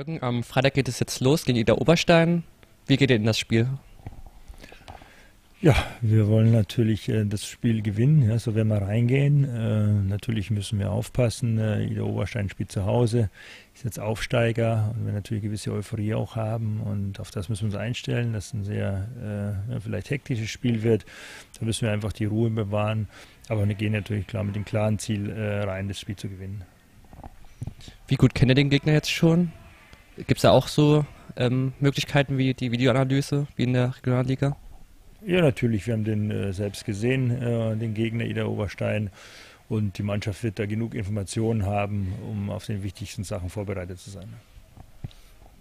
Jürgen, am Freitag geht es jetzt los gegen Ida Oberstein. Wie geht ihr in das Spiel? Ja, wir wollen natürlich äh, das Spiel gewinnen, ja, so werden wir reingehen. Äh, natürlich müssen wir aufpassen. Äh, Ida Oberstein spielt zu Hause, ist jetzt Aufsteiger und wir natürlich gewisse Euphorie auch haben und auf das müssen wir uns einstellen, dass ein sehr äh, vielleicht hektisches Spiel wird. Da müssen wir einfach die Ruhe bewahren, aber wir gehen natürlich klar mit dem klaren Ziel äh, rein, das Spiel zu gewinnen. Wie gut kennt ihr den Gegner jetzt schon? Gibt es da auch so ähm, Möglichkeiten wie die Videoanalyse, wie in der Regionalliga? Ja, natürlich. Wir haben den äh, selbst gesehen, äh, den Gegner Ida Oberstein. Und die Mannschaft wird da genug Informationen haben, um auf den wichtigsten Sachen vorbereitet zu sein.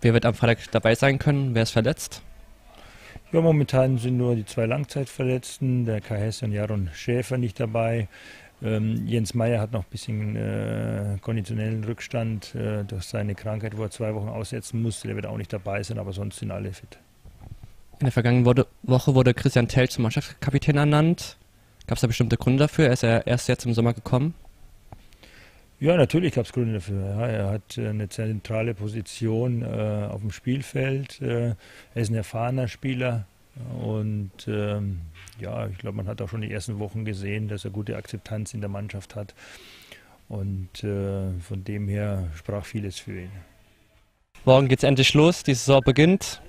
Wer wird am Freitag dabei sein können? Wer ist verletzt? Ja, momentan sind nur die zwei Langzeitverletzten, der Kai Hesse und Jaron Schäfer nicht dabei. Ähm, Jens Meyer hat noch ein bisschen äh, konditionellen Rückstand äh, durch seine Krankheit, wo er zwei Wochen aussetzen musste. Der wird auch nicht dabei sein, aber sonst sind alle fit. In der vergangenen Woche wurde Christian Tell zum Mannschaftskapitän ernannt. Gab es da bestimmte Gründe dafür? Er ist ja erst jetzt im Sommer gekommen. Ja, natürlich gab es Gründe dafür. Ja, er hat äh, eine zentrale Position äh, auf dem Spielfeld. Äh, er ist ein erfahrener Spieler, und ähm, ja, ich glaube, man hat auch schon die ersten Wochen gesehen, dass er gute Akzeptanz in der Mannschaft hat. Und äh, von dem her sprach vieles für ihn. Morgen geht es endlich los, die Saison beginnt.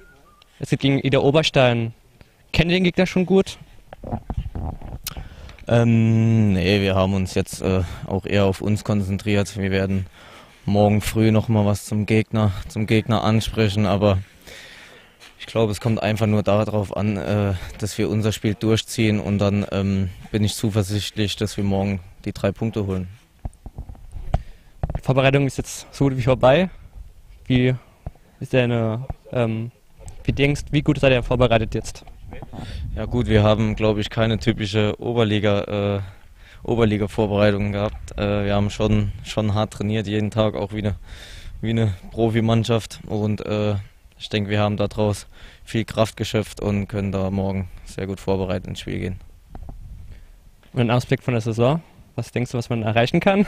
Es geht gegen Ida Oberstein. Kennen ihr den Gegner schon gut? Ähm, nee, wir haben uns jetzt äh, auch eher auf uns konzentriert. Wir werden morgen früh nochmal was zum Gegner, zum Gegner ansprechen, aber ich glaube, es kommt einfach nur darauf an, äh, dass wir unser Spiel durchziehen und dann ähm, bin ich zuversichtlich, dass wir morgen die drei Punkte holen. Die Vorbereitung ist jetzt so gut wie vorbei. Wie ist deine, ähm, wie denkst, wie gut seid ihr vorbereitet jetzt? Ja gut, wir haben, glaube ich, keine typische Oberliga, äh, Oberliga-Vorbereitung gehabt. Äh, wir haben schon, schon hart trainiert, jeden Tag auch wie eine, wie eine Profimannschaft und äh, ich denke, wir haben daraus viel Kraft geschöpft und können da morgen sehr gut vorbereitet ins Spiel gehen. Und ein Ausblick von der Saison? Was denkst du, was man erreichen kann?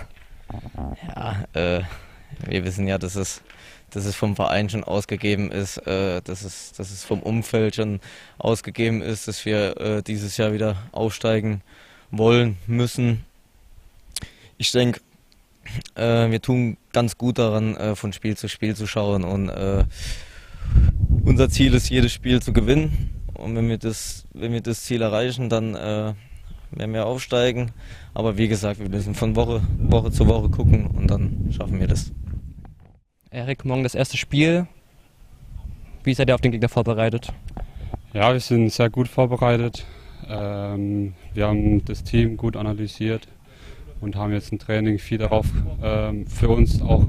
Ja, äh, wir wissen ja, dass es, dass es vom Verein schon ausgegeben ist, äh, dass, es, dass es vom Umfeld schon ausgegeben ist, dass wir äh, dieses Jahr wieder aufsteigen wollen, müssen. Ich denke, äh, wir tun ganz gut daran, äh, von Spiel zu Spiel zu schauen und äh, unser Ziel ist, jedes Spiel zu gewinnen. Und wenn wir das, wenn wir das Ziel erreichen, dann äh, werden wir aufsteigen. Aber wie gesagt, wir müssen von Woche, Woche zu Woche gucken und dann schaffen wir das. Erik, morgen das erste Spiel. Wie seid ihr auf den Gegner vorbereitet? Ja, wir sind sehr gut vorbereitet. Ähm, wir haben das Team gut analysiert und haben jetzt ein Training viel darauf ähm, für uns auch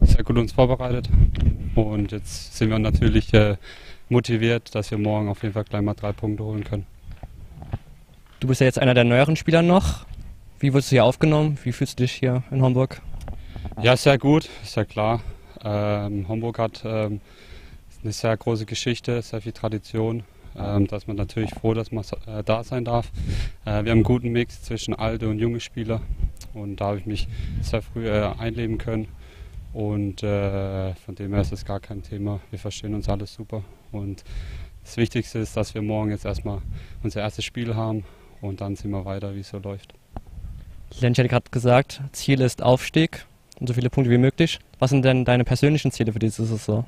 sehr gut uns vorbereitet. Und jetzt sind wir natürlich äh, motiviert, dass wir morgen auf jeden Fall gleich mal drei Punkte holen können. Du bist ja jetzt einer der neueren Spieler noch. Wie wurdest du hier aufgenommen? Wie fühlst du dich hier in Homburg? Ja, sehr gut, ist ja klar. Ähm, Homburg hat ähm, eine sehr große Geschichte, sehr viel Tradition. Ähm, da ist man natürlich froh, dass man äh, da sein darf. Äh, wir haben einen guten Mix zwischen alte und junge Spieler und da habe ich mich sehr früh äh, einleben können. Und äh, von dem her ist es gar kein Thema. Wir verstehen uns alles super. Und das Wichtigste ist, dass wir morgen jetzt erstmal unser erstes Spiel haben und dann sehen wir weiter, wie es so läuft. Lensch hat gerade gesagt, Ziel ist Aufstieg und so viele Punkte wie möglich. Was sind denn deine persönlichen Ziele für diese Saison?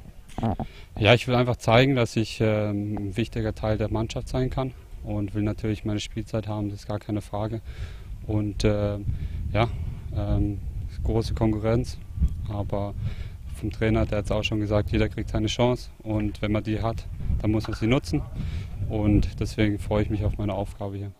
Ja, ich will einfach zeigen, dass ich äh, ein wichtiger Teil der Mannschaft sein kann und will natürlich meine Spielzeit haben, das ist gar keine Frage. Und äh, ja, ähm, große Konkurrenz, aber vom Trainer, hat es auch schon gesagt, jeder kriegt seine Chance. Und wenn man die hat, dann muss man sie nutzen. Und deswegen freue ich mich auf meine Aufgabe hier.